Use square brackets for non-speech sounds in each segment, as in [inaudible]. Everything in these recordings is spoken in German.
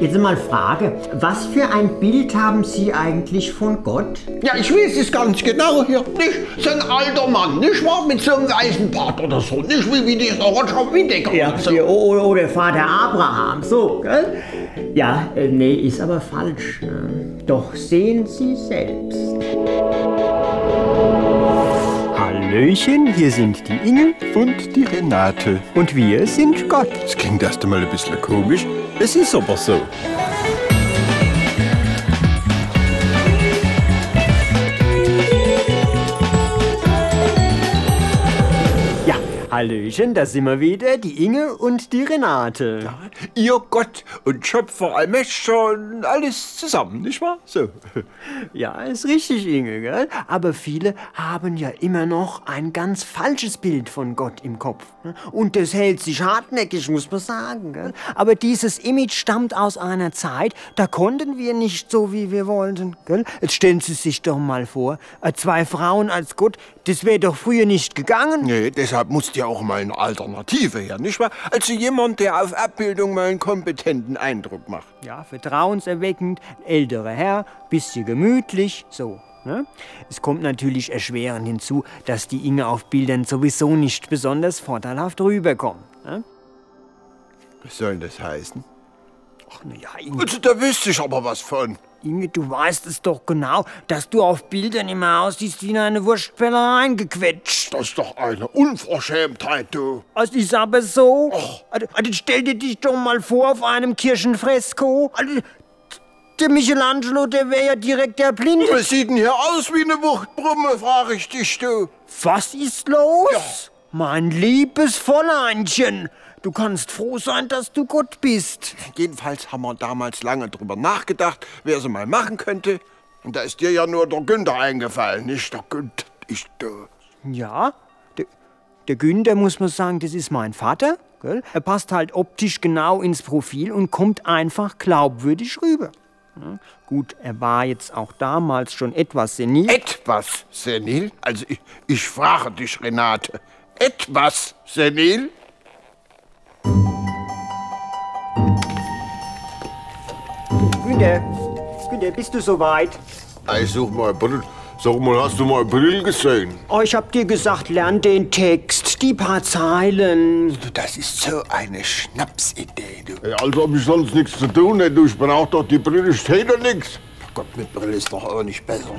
Jetzt mal Frage, was für ein Bild haben Sie eigentlich von Gott? Ja, ich weiß es ganz genau hier. Nicht so ein alter Mann, nicht wahr? Mit so einem weißen Bart oder so. Nicht wie, wie dieser Roger Whittaker. Ja, so. der, oh, oh, der Vater Abraham, so, gell? Ja, äh, nee, ist aber falsch. Ne? Doch sehen Sie selbst. Hallöchen, hier sind die Inge Und die Renate. und wir sind Gott. Das klingt erst einmal ein bisschen komisch. Es ist aber so. Hallöchen, da sind wir wieder, die Inge und die Renate. Ihr Gott und Schöpfer, Allmächtiger und alles zusammen, nicht wahr? So. [laughs] Ja, ist richtig, Inge, gell? Aber viele haben ja immer noch ein ganz falsches Bild von Gott im Kopf. ne? Und das hält sich hartnäckig, muss man sagen, gell? Aber dieses Image stammt aus einer Zeit, da konnten wir nicht so, wie wir wollten, gell? Jetzt stellen Sie sich doch mal vor, äh, zwei Frauen als Gott, das wäre doch früher nicht gegangen. Nee, deshalb musste ja auch mal eine Alternative her, nicht wahr? Also jemand, der auf Abbildung mal einen kompetenten Eindruck macht. Ja, vertrauenserweckend, älterer Herr, bisschen gemütlich, so. Ne? Es kommt natürlich erschwerend hinzu, dass die Inge auf Bildern sowieso nicht besonders vorteilhaft rüberkommt. Ne? Was soll das heißen? Ach, na ja, Inge, Also, da wüsste ich aber was von. Inge, du weißt es doch genau, dass du auf Bildern immer aussiehst wie in eine Wurstpelle eingequetscht. Das ist doch eine Unverschämtheit, du. Es ist aber so. Also, also stell dir dich doch mal vor auf einem Kirchenfresko. Also, der Michelangelo, der wäre ja direkt der Blinde. Was sieht denn hier aus wie eine Wuchtbrumme, frage ich dich, du. Was ist los? Mein liebes Fräuleinchen, du kannst froh sein, dass du Gott bist. Jedenfalls haben wir damals lange drüber nachgedacht, wer sie mal machen könnte. Und da ist dir ja nur der Günther eingefallen, nicht der Günther, ich, du. Ja, der, der Günther, muss man sagen, das ist mein Vater. Gell? Er passt halt optisch genau ins Profil und kommt einfach glaubwürdig rüber. Ja, gut, er war jetzt auch damals schon etwas senil. Etwas senil? Also ich, ich frage dich, Renate. Etwas senil? Günther, Günther, bist du soweit? Ich such mal Brill. Sag mal, hast du mal Brill gesehen? Oh, ich hab dir gesagt, lern den Text, die paar Zeilen. Du, das ist so eine Schnapsidee, du. Ja, als ob ich sonst nichts zu tun hätte. Ich brauch doch die Brille, steht doch nix. Gott, mit Brill ist doch auch nicht besser.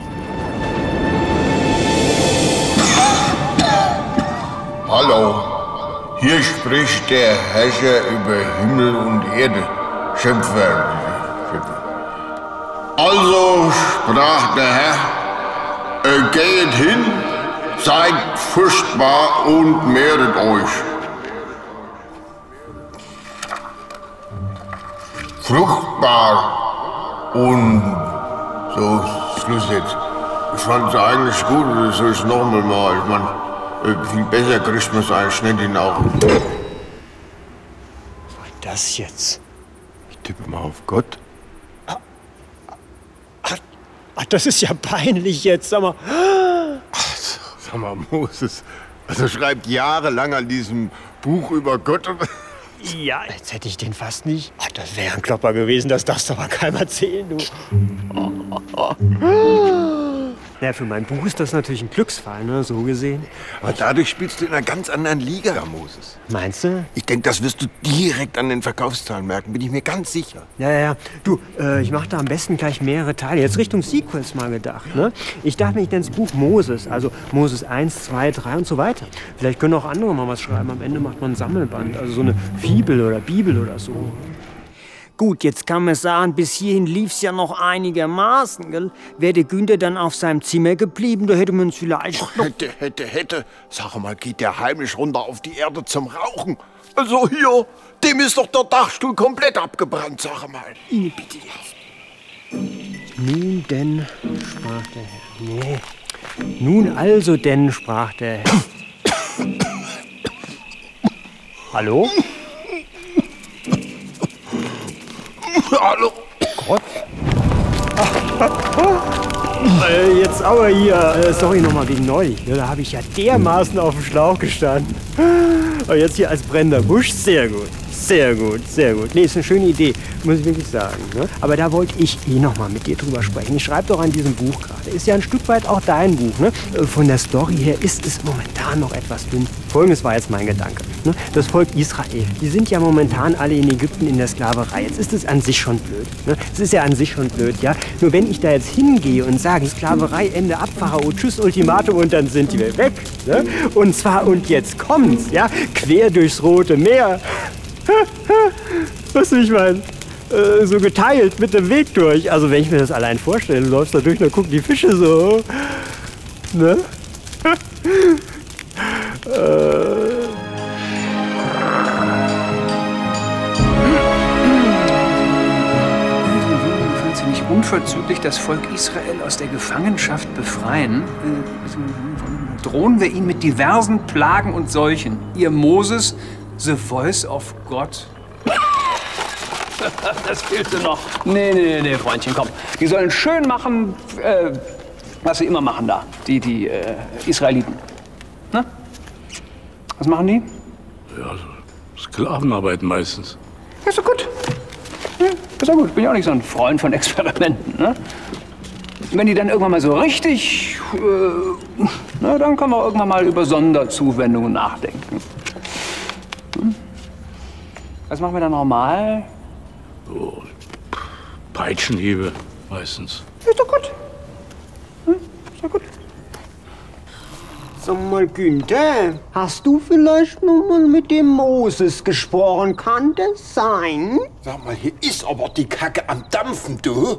Hallo, hier spricht der Herrscher über Himmel und Erde, Schöpfer. Also sprach der Herr, äh, geht hin, seid furchtbar und mehret euch. Fruchtbar und so, Schluss jetzt. Ich fand es eigentlich gut, das soll ich noch mal. Ich mein, äh, viel besser kriegt man es eigentlich nicht in auch. Das jetzt? Ich tippe mal auf Gott. Ach, das ist ja peinlich jetzt, sag mal. Sag mal, Moses, also schreibt jahrelang an diesem Buch über Gott. Ja, jetzt hätte ich den fast nicht. Ach, das wäre ein Klopper gewesen, das darfst du aber keinem erzählen, du. Ja, für mein Buch ist das natürlich ein Glücksfall, ne, so gesehen. Aber dadurch spielst du in einer ganz anderen Liga, Moses. Meinst du? Ich denke, das wirst du direkt an den Verkaufszahlen merken, bin ich mir ganz sicher. Ja, ja, ja. Du, äh, ich mache da am besten gleich mehrere Teile. Jetzt Richtung Sequels mal gedacht, ne? Ich dachte mir, ich nenne das Buch Moses. Also Moses 1, 2, 3 und so weiter. Vielleicht können auch andere mal was schreiben. Am Ende macht man ein Sammelband. Also so eine Fibel oder Bibel oder so. Gut, jetzt kann man sagen, bis hierhin lief's ja noch einigermaßen, gell? Wäre der Günther dann auf seinem Zimmer geblieben, da hätte man es vielleicht noch... Hätte, hätte, hätte. Sag mal, geht der heimlich runter auf die Erde zum Rauchen? Also hier, dem ist doch der Dachstuhl komplett abgebrannt, sag mal. Ine, bitte jetzt. Nun denn, sprach der Herr. Nee. Nun also denn, sprach der Herr. [coughs] Hallo? Hallo. Äh, jetzt aber hier. Äh, sorry nochmal wegen neulich. Ne? Da habe ich ja dermaßen auf dem Schlauch gestanden. Und jetzt hier als brennender Busch, sehr gut. Sehr gut, sehr gut. Nee, ist eine schöne Idee, muss ich wirklich sagen. Ne? Aber da wollte ich eh noch mal mit dir drüber sprechen. Ich schreibe doch an diesem Buch gerade. Ist ja ein Stück weit auch dein Buch. Ne? Von der Story her ist es momentan noch etwas dünn. Folgendes war jetzt mein Gedanke. Ne? Das Volk Israel, die sind ja momentan alle in Ägypten in der Sklaverei. Jetzt ist es an sich schon blöd. Ne? Es ist ja an sich schon blöd, ja. Nur wenn ich da jetzt hingehe und sage, Sklaverei, Ende ab, Pharao, tschüss, Ultimatum und dann sind die weg. Ne? Und zwar, und jetzt kommt's, ja, quer durchs Rote Meer. [laughs] Was ich meine? Äh, so geteilt mit dem Weg durch. Also wenn ich mir das allein vorstelle, du läufst da durch, dann gucken die Fische so. Ne? [laughs] äh. Unverzüglich das Volk Israel aus der Gefangenschaft befreien? Äh, drohen wir ihn mit diversen Plagen und Seuchen. Ihr Moses, the voice of God. [laughs] das fehlte noch. Nee, nee, nee, Freundchen, komm. Die sollen schön machen, äh, was sie immer machen da, die, die äh, Israeliten. Ne? Was machen die? Ja, so Sklavenarbeit meistens. Ja, ist doch gut. Ja, ist doch gut. Bin ja auch nicht so ein Freund von Experimenten. Ne? Wenn die dann irgendwann mal so richtig, äh, na, dann kann man irgendwann mal über Sonderzuwendungen nachdenken. Hm? Was machen wir dann normal? So Peitschenhiebe meistens. Ist doch gut. Hm? Ist doch gut. Sag mal, Günther, hast du vielleicht noch mal mit dem Moses gesprochen? Kann das sein? Sag mal, hier ist aber die Kacke am Dampfen, du.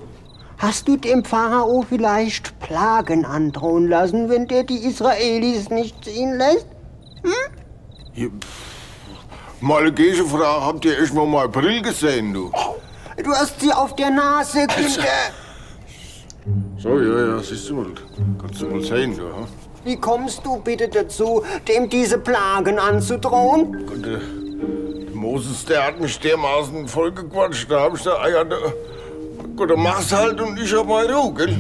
Hast du dem Pharao vielleicht Plagen androhen lassen, wenn der die Israelis nicht ziehen lässt? Hier, pff, Malgesche Frau, habt ihr echt mal mal April gesehen, du? Du hast sie auf der Nase, Günther. So, ja, ja, siehst du mal. Kannst du mal sehen, du. ha? Wie kommst du bitte dazu, dem diese Plagen anzudrohen? Gott, der Moses, der hat mich dermaßen vollgequatscht. Da hab ich gesagt, ah ja, da, Gott, dann mach's halt und ich hab meine Ruhe, gell?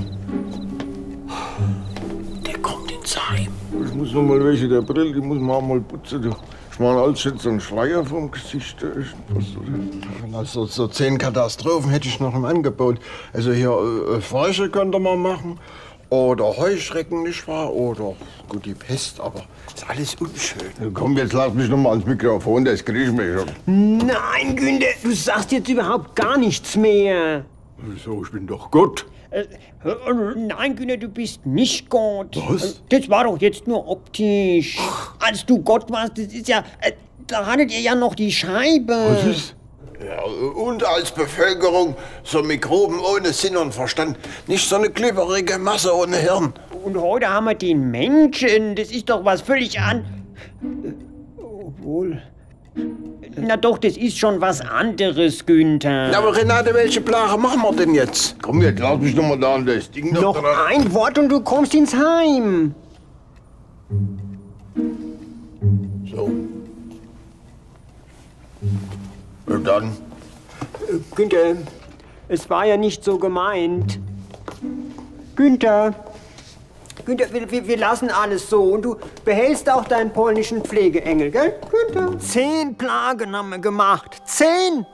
Der kommt ins Heim. Ich muss noch mal welche der Brille, die muss man auch mal putzen. Du. Ich meine, als jetzt so ein Schleier vom Gesicht, ist oder? Also so zehn Katastrophen hätte ich noch im Angebot. Also hier äh, Frösche könnte man machen. Oder Heuschrecken, nicht wahr? Oder, gut, die Pest, aber ist alles unschön. Komm, jetzt lass mich noch mal ans Mikrofon, das krieg ich mir schon. Nein, Günther, du sagst jetzt überhaupt gar nichts mehr. Wieso, ich bin doch Gott. Äh, Nein, Günther, du bist nicht Gott. Was? Das war doch jetzt nur optisch. Als du Gott warst, das ist ja. äh, Da hattet ihr ja noch die Scheibe. Was ist? Ja, und als Bevölkerung so Mikroben ohne Sinn und Verstand. Nicht so eine glibberige Masse ohne Hirn. Und heute haben wir den Menschen. Das ist doch was völlig an. Obwohl. Na doch, das ist schon was anderes, Günther. Na, aber Renate, welche Plage machen wir denn jetzt? Komm, jetzt lass mich noch mal da an das Ding da Noch dran. ein Wort und du kommst ins Heim. So. Na dann. Günther, es war ja nicht so gemeint. Günther, Günther, wir, wir, wir lassen alles so und du behältst auch deinen polnischen Pflegeengel, gell? Günther. Zehn Plagen haben wir gemacht. Zehn!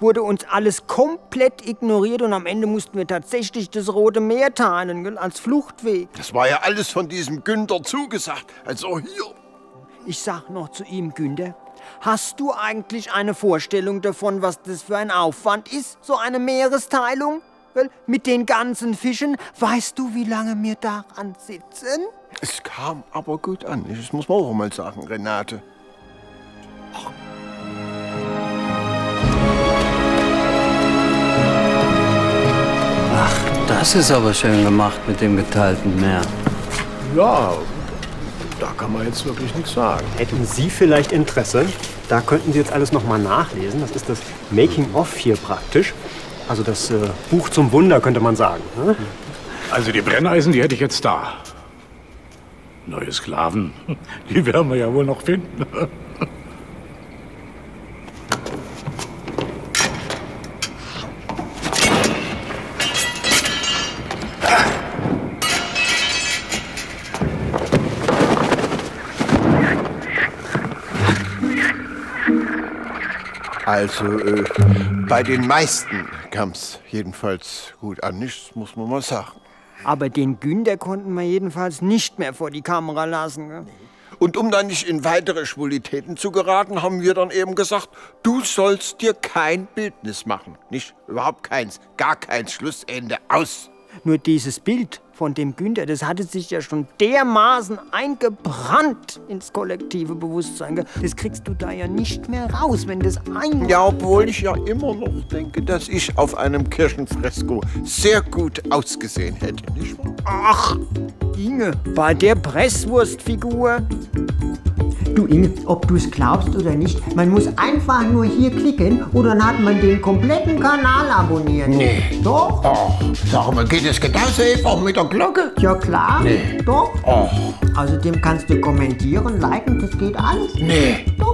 Wurde uns alles komplett ignoriert und am Ende mussten wir tatsächlich das Rote Meer teilen, gell? Als Fluchtweg. Das war ja alles von diesem Günther zugesagt. Also hier. Ich sag noch zu ihm, Günther, hast du eigentlich eine Vorstellung davon, was das für ein Aufwand ist, so eine Meeresteilung? Weil mit den ganzen Fischen, weißt du, wie lange wir daran sitzen? Es kam aber gut an. Das muss man auch mal sagen, Renate. Das ist aber schön gemacht mit dem geteilten Meer. Ja, da kann man jetzt wirklich nichts sagen. Hätten Sie vielleicht Interesse? Da könnten Sie jetzt alles noch mal nachlesen. Das ist das Making-of hier praktisch. Also das äh, Buch zum Wunder, könnte man sagen. Ne? Also die Brenneisen, die hätte ich jetzt da. Neue Sklaven, [laughs] die werden wir ja wohl noch finden. Also, äh, bei den meisten kam's jedenfalls gut an. Nichts muss man mal sagen. Aber den Günther konnten wir jedenfalls nicht mehr vor die Kamera lassen. gell? Und um dann nicht in weitere Schwulitäten zu geraten, haben wir dann eben gesagt, du sollst dir kein Bildnis machen. Nicht, überhaupt keins. Gar keins. Schlussende. Aus. Nur dieses Bild von dem Günther, das hatte sich ja schon dermaßen eingebrannt ins kollektive Bewusstsein. Das kriegst du da ja nicht mehr raus, wenn das ein... Ja, obwohl ich ja immer noch denke, dass ich auf einem Kirchenfresko sehr gut ausgesehen hätte, nicht wahr? Ach, Inge, bei der Presswurstfigur. Du Inge, ob du es glaubst oder nicht, man muss einfach nur hier klicken und dann hat man den kompletten Kanal abonniert. Nee. Doch? Ach, sag mal, geht es genauso einfach mit der Glocke? Ja klar. Nee. Doch? Ach, Außerdem kannst du kommentieren, liken, das geht alles. nee. Doch.